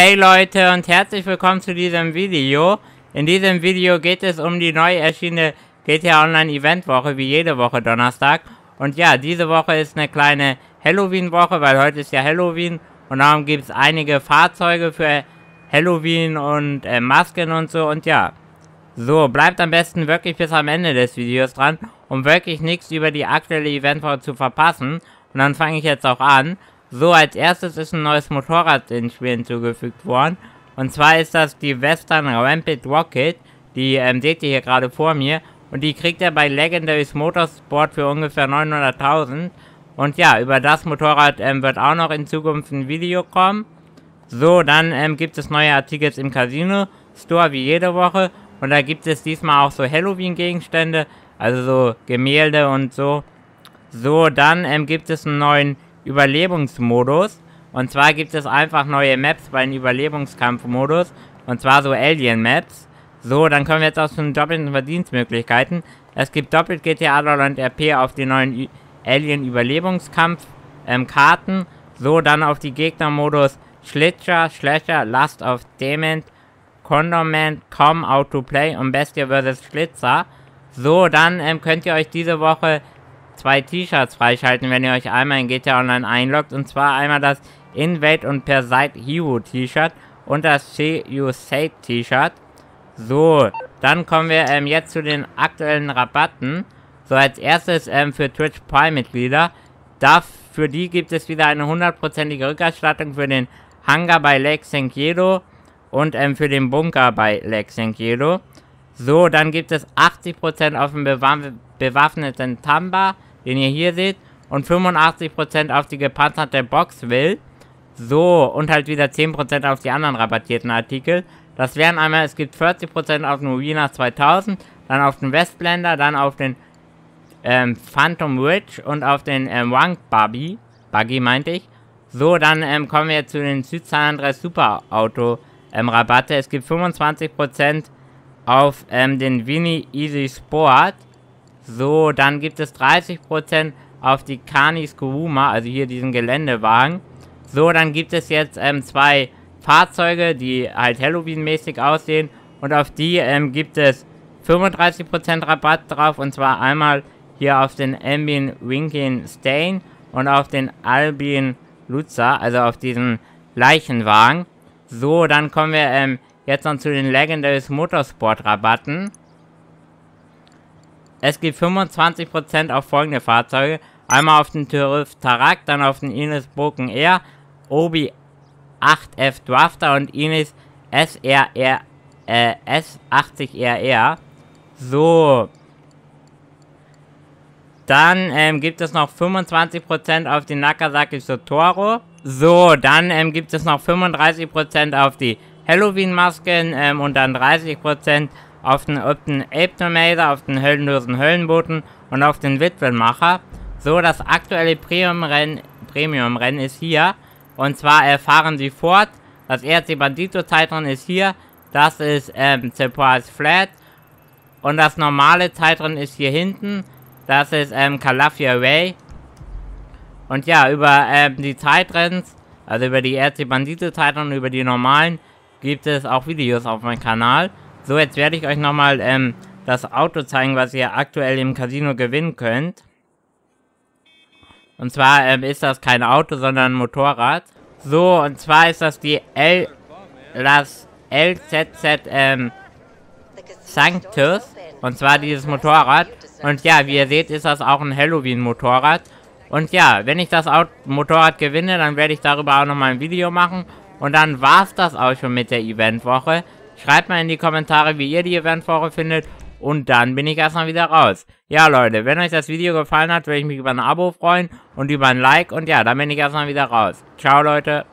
Hey Leute und herzlich willkommen zu diesem Video. In diesem Video geht es um die neu erschienene GTA Online Eventwoche, wie jede Woche Donnerstag. Und ja, diese Woche ist eine kleine Halloween-Woche, weil heute ist ja Halloween. Und darum gibt es einige Fahrzeuge für Halloween und äh, Masken und so. Und ja, so, bleibt am besten wirklich bis am Ende des Videos dran, um wirklich nichts über die aktuelle Eventwoche zu verpassen. Und dann fange ich jetzt auch an. So, als erstes ist ein neues Motorrad ins Spiel hinzugefügt worden. Und zwar ist das die Western Rampid Rocket. Die ähm, seht ihr hier gerade vor mir. Und die kriegt ihr bei Legendaries Motorsport für ungefähr 900.000. Und ja, über das Motorrad ähm, wird auch noch in Zukunft ein Video kommen. So, dann ähm, gibt es neue Artikel im Casino Store wie jede Woche. Und da gibt es diesmal auch so Halloween-Gegenstände. Also so Gemälde und so. So, dann ähm, gibt es einen neuen Überlebensmodus. Und zwar gibt es einfach neue Maps bei den Überlebenskampfmodus. Und zwar so Alien-Maps. So, dann kommen wir jetzt auch zu den doppelten Verdienstmöglichkeiten. Es gibt doppelt GTA und RP auf die neuen Alien-Überlebenskampf-Karten. Ähm, so, dann auf die Gegnermodus Schlitcher, Schlecher, Last of Dement, Condorman, Com, Auto-Play und Bestie vs. Schlitzer. So, dann ähm, könnt ihr euch diese Woche zwei T-Shirts freischalten, wenn ihr euch einmal in GTA Online einloggt. Und zwar einmal das Invade und Per Side Hero T-Shirt und das See You Safe T-Shirt. So, dann kommen wir ähm, jetzt zu den aktuellen Rabatten. So, als erstes ähm, für Twitch Prime Mitglieder. Da, für die gibt es wieder eine hundertprozentige Rückerstattung für den Hangar bei Lake St. Jedo und ähm, für den Bunker bei Lake St. Jedo. So, dann gibt es 80% auf den bewaffneten Tamba den ihr hier seht, und 85% auf die gepanzerte Box will. So, und halt wieder 10% auf die anderen rabattierten Artikel. Das wären einmal, es gibt 40% auf den Ruina 2000, dann auf den Westblender, dann auf den ähm, Phantom Ridge und auf den ähm, Wank Buggy, Buggy meinte ich. So, dann ähm, kommen wir zu den Südsan Andreas Super Auto ähm, Rabatte. Es gibt 25% auf ähm, den Winnie Easy Sport. So, dann gibt es 30% auf die Kanis Kuruma, also hier diesen Geländewagen. So, dann gibt es jetzt ähm, zwei Fahrzeuge, die halt Halloween-mäßig aussehen. Und auf die ähm, gibt es 35% Rabatt drauf. Und zwar einmal hier auf den Ambien Winkin Stain und auf den Albin Lutzer, also auf diesen Leichenwagen. So, dann kommen wir ähm, jetzt noch zu den Legendaries Motorsport Rabatten. Es gibt 25% auf folgende Fahrzeuge. Einmal auf den Turif Tarak, dann auf den Ines Broken Air, Obi 8F Drafter und Ines SRR, äh, S80RR. So. Dann ähm, gibt es noch 25% auf die Nakasaki Sotoro. So, dann ähm, gibt es noch 35% auf die Halloween-Masken ähm, und dann 30% auf den, auf den Apetomator, auf den höllenlosen Höllenboten und auf den Witwenmacher. So, das aktuelle Premium-Rennen Premium -Rennen ist hier. Und zwar erfahren Sie fort. Das erste Bandito-Zeitrennen ist hier. Das ist ähm, Surprise Flat. Und das normale Zeitrennen ist hier hinten. Das ist ähm, Calafia Way. Und ja, über ähm, die Zeitrenns, also über die RC Bandito Zeitrennen und über die normalen, gibt es auch Videos auf meinem Kanal. So, jetzt werde ich euch nochmal ähm, das Auto zeigen, was ihr aktuell im Casino gewinnen könnt. Und zwar ähm, ist das kein Auto, sondern ein Motorrad. So, und zwar ist das die L... Das LZZ, ähm... Sanctus. Und zwar dieses Motorrad. Und ja, wie ihr seht, ist das auch ein Halloween-Motorrad. Und ja, wenn ich das Auto Motorrad gewinne, dann werde ich darüber auch nochmal ein Video machen. Und dann war es das auch schon mit der Eventwoche. Schreibt mal in die Kommentare, wie ihr die Eventwoche findet. Und dann bin ich erstmal wieder raus. Ja, Leute, wenn euch das Video gefallen hat, würde ich mich über ein Abo freuen und über ein Like. Und ja, dann bin ich erstmal wieder raus. Ciao, Leute.